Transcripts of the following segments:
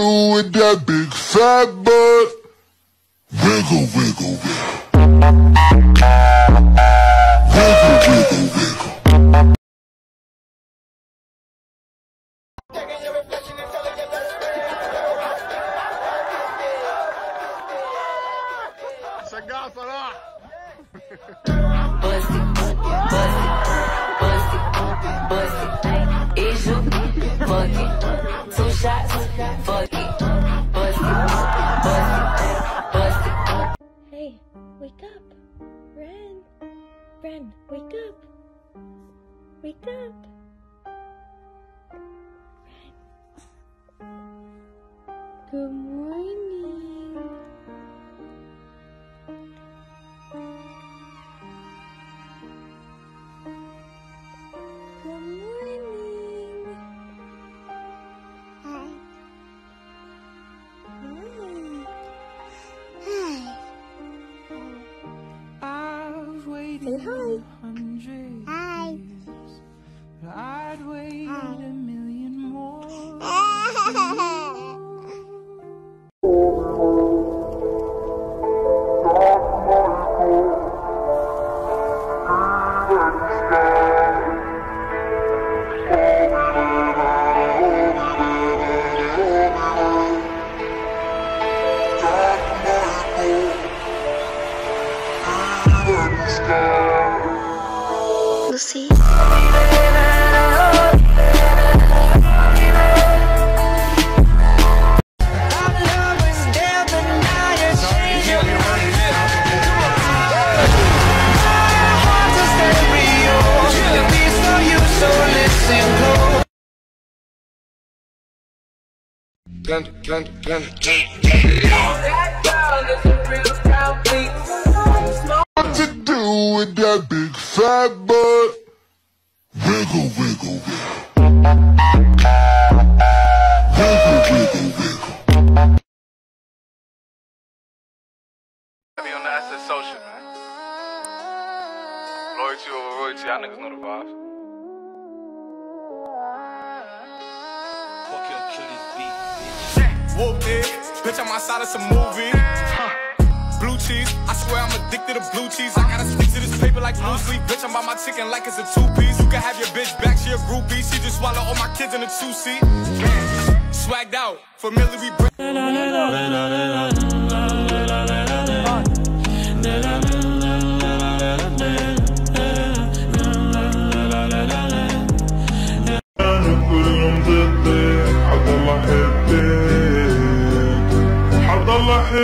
through with that big fat butt. Wiggle, wiggle, wiggle. Wiggle, wiggle, wiggle. Cigar for that! Good morning. Good morning. Hi. Hi. I've waited hi. a hundred Hi. years, I'd wait a million more. Panda, panda, panda, What to do with that big fat butt? Wiggle, wiggle, wiggle. Wiggle, wiggle, wiggle. Be on the asset social, man. Loyalty over royalty, y'all niggas know the vibes. Whooped it, bitch, I'm outside of some movie. Blue cheese, I swear I'm addicted to blue cheese. I gotta stick to this paper like blue sleep. Bitch, I'm by my chicken like it's a two piece. You can have your bitch back, she a groupie. She just swallow all my kids in a two seat. Swagged out, familiar On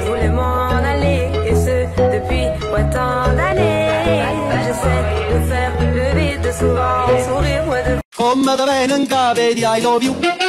voulait m'en aller, et ce depuis autant d'années. J'essaie de faire le de souvent sourire, moi de Come da I love you.